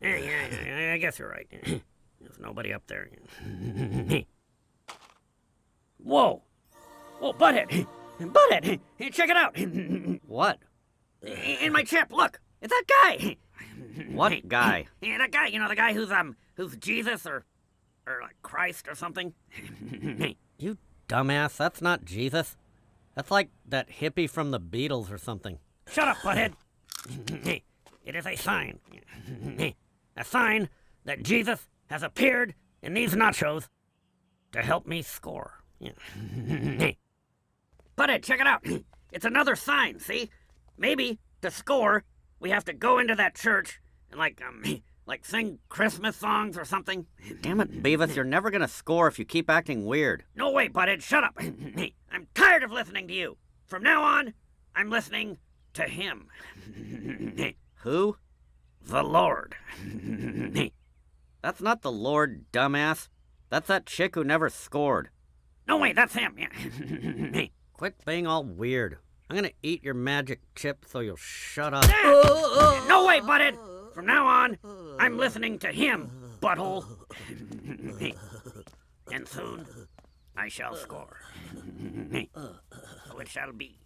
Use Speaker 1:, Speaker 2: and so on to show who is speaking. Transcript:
Speaker 1: Yeah, yeah, yeah, I guess you're right. There's nobody up there. Whoa! Whoa, Butthead! Butthead! Check it out!
Speaker 2: What?
Speaker 1: In my chip, look! It's that guy!
Speaker 2: What guy?
Speaker 1: Yeah, that guy, you know, the guy who's, um, who's Jesus or, or like Christ or something.
Speaker 2: You dumbass, that's not Jesus. That's like that hippie from the Beatles or something.
Speaker 1: Shut up, Butthead! It is a sign. A sign that Jesus has appeared in these nachos to help me score. Butthead, check it out. It's another sign, see? Maybe to score, we have to go into that church and like um like sing Christmas songs or something.
Speaker 2: Damn it, Beavis, you're never gonna score if you keep acting weird.
Speaker 1: No way, Butthead, shut up. I'm tired of listening to you. From now on, I'm listening to him.
Speaker 2: Who?
Speaker 1: the Lord.
Speaker 2: That's not the Lord, dumbass. That's that chick who never scored.
Speaker 1: no, wait, that's him. Yeah.
Speaker 2: Quit being all weird. I'm gonna eat your magic chip so you'll shut up.
Speaker 1: no way, Butthead. From now on, I'm listening to him, butthole. and soon, I shall score. so it shall be.